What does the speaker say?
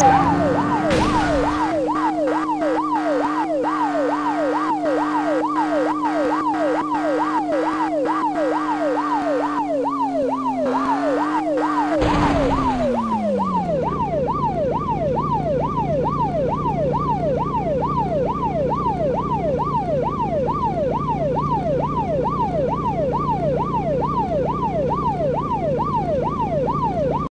Woo!